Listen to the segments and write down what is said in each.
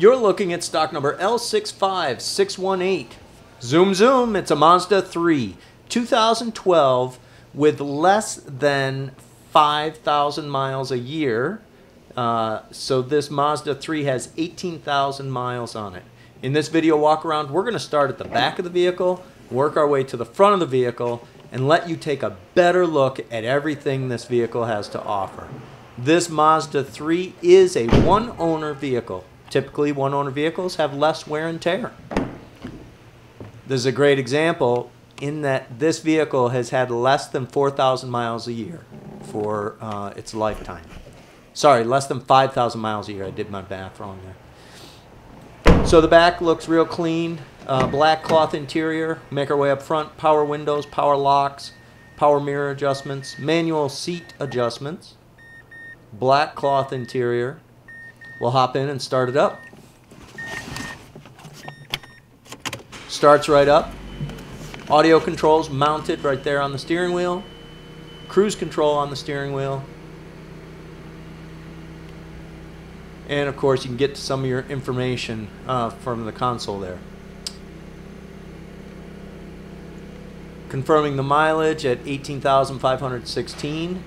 You're looking at stock number L65618. Zoom, zoom. It's a Mazda 3, 2012, with less than 5,000 miles a year. Uh, so this Mazda 3 has 18,000 miles on it. In this video walk around, we're going to start at the back of the vehicle, work our way to the front of the vehicle, and let you take a better look at everything this vehicle has to offer. This Mazda 3 is a one owner vehicle. Typically, one owner vehicles have less wear and tear. This is a great example in that this vehicle has had less than 4,000 miles a year for uh, its lifetime. Sorry, less than 5,000 miles a year. I did my math wrong there. So the back looks real clean. Uh, black cloth interior. Make our way up front. Power windows, power locks, power mirror adjustments, manual seat adjustments black cloth interior. We'll hop in and start it up. Starts right up. Audio controls mounted right there on the steering wheel. Cruise control on the steering wheel. And of course, you can get to some of your information uh, from the console there. Confirming the mileage at 18,516.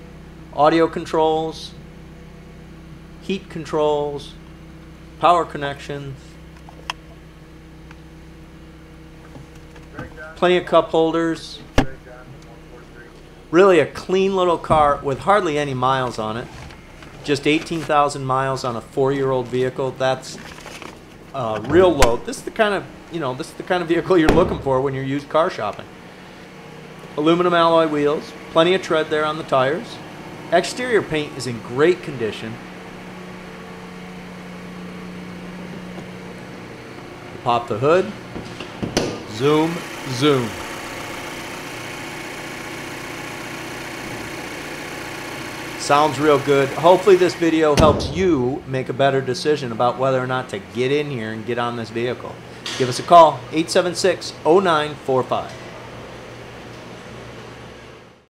Audio controls, heat controls, power connections, plenty of cup holders. Really a clean little car with hardly any miles on it. Just 18,000 miles on a four-year-old vehicle. That's uh, real low. This is the kind of you know this is the kind of vehicle you're looking for when you're used car shopping. Aluminum alloy wheels, plenty of tread there on the tires. Exterior paint is in great condition. Pop the hood. Zoom, zoom. Sounds real good. Hopefully this video helps you make a better decision about whether or not to get in here and get on this vehicle. Give us a call, 876-0945.